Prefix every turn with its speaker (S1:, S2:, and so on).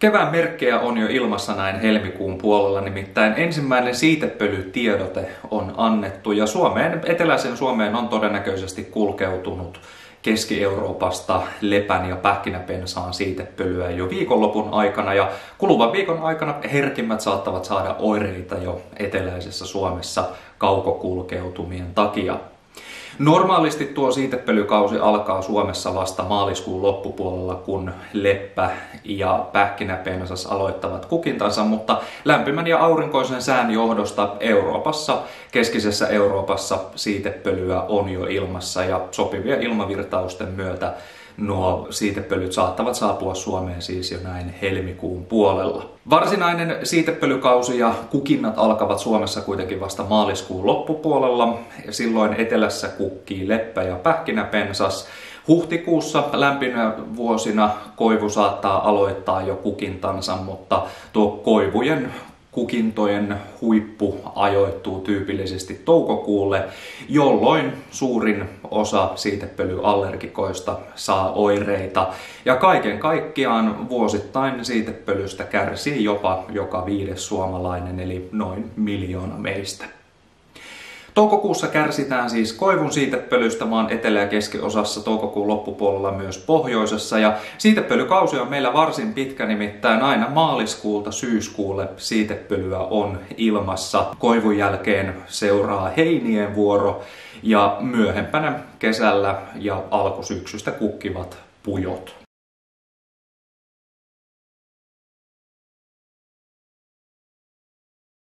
S1: Kevään merkkejä on jo ilmassa näin helmikuun puolella, nimittäin ensimmäinen siitepölytiedote on annettu ja Suomeen, eteläisen Suomeen on todennäköisesti kulkeutunut Keski-Euroopasta lepän ja pähkinäpensaan siitepölyä jo viikonlopun aikana ja kuluvan viikon aikana herkimmät saattavat saada oireita jo eteläisessä Suomessa kaukokulkeutumien takia. Normaalisti tuo siitepölykausi alkaa Suomessa vasta maaliskuun loppupuolella, kun leppä ja pähkinäpensas aloittavat kukintansa, mutta lämpimän ja aurinkoisen sään johdosta Euroopassa, keskisessä Euroopassa siitepölyä on jo ilmassa ja sopivia ilmavirtausten myötä nuo siitepölyt saattavat saapua Suomeen siis jo näin helmikuun puolella. Varsinainen siitepölykausi ja kukinnat alkavat Suomessa kuitenkin vasta maaliskuun loppupuolella. Silloin etelässä kukkii leppä ja pähkinäpensas. Huhtikuussa lämpimä vuosina koivu saattaa aloittaa jo kukintansa, mutta tuo koivujen kukintojen huippu ajoittuu tyypillisesti toukokuulle, jolloin suurin osa siitepölyallergikoista saa oireita. Ja kaiken kaikkiaan vuosittain siitepölystä kärsii jopa joka viides suomalainen, eli noin miljoona meistä. Toukokuussa kärsitään siis koivun siitepölystä maan etelä- ja keskiosassa, toukokuun loppupuolella myös pohjoisessa. Ja siitepölykausi on meillä varsin pitkä, nimittäin aina maaliskuulta syyskuulle siitepölyä on ilmassa. Koivun jälkeen seuraa heinien vuoro ja myöhempänä kesällä ja alkusyksystä kukkivat pujot.